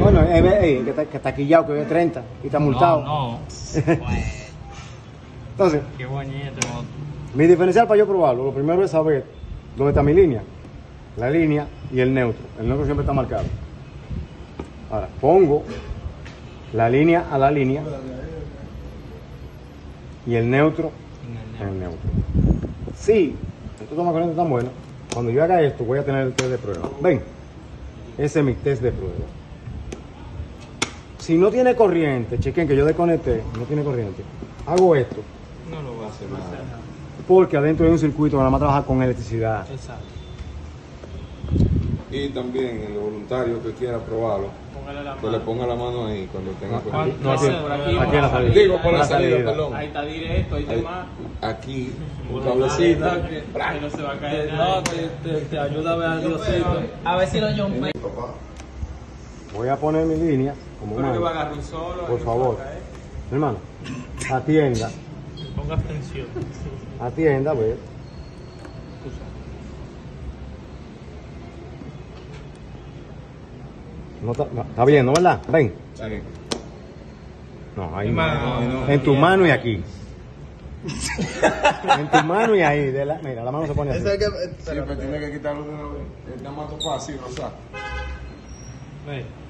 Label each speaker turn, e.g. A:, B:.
A: Bueno, es, es- que, está, que está quillado, que es 30 y está multado.
B: No, no.
A: Entonces,
B: qué bonito.
A: mi diferencial para yo probarlo, lo primero es saber dónde está mi línea. La línea y el neutro. El neutro siempre está marcado. Ahora, pongo la línea a la línea y el neutro en el neutro. Si estos toma corriente tan bueno, cuando yo haga esto voy a tener el test de prueba. Ven, ese es mi test de prueba. Si no tiene corriente, chequen que yo desconecté, no tiene corriente. Hago esto,
C: No lo va a hacer nada.
A: porque adentro hay un circuito que nada más trabaja con electricidad.
B: Exacto.
C: Y también el voluntario que quiera probarlo,
B: Póngale la
C: que le ponga la mano ahí cuando tenga corriente.
A: No, aquí,
B: Por aquí,
A: aquí en la salida.
C: Digo, por la
A: La
C: salida,
A: salida.
C: perdón.
B: Ahí está directo, ahí
C: Ahí-
B: más.
C: Aquí, un cablecito.
B: Que no se va a caer.
D: No, te, te, te ayuda a ver al Diosito.
E: A ver si lo jumpe.
A: Voy a poner mi línea como
B: Pero que va solo.
A: Por favor.
B: caer.
A: Hermano, atienda,
B: Ponga atención.
A: atienda, a ver. No está, no, está bien, ¿no verdad? Ven. No, ahí no. En tu mano y aquí. en tu mano y ahí. de la- mira, la mano se pone así.
C: Sí, pero tiene que quitarlo de una vez. Nada más tocar así, Rosa.
B: Ven.